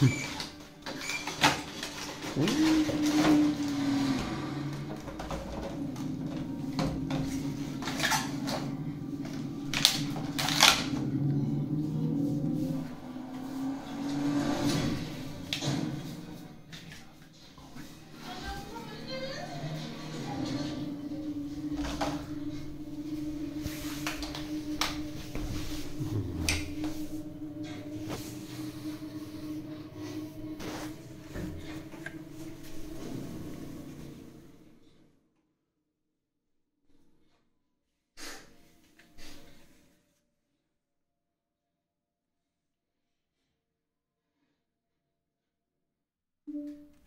嗯。Música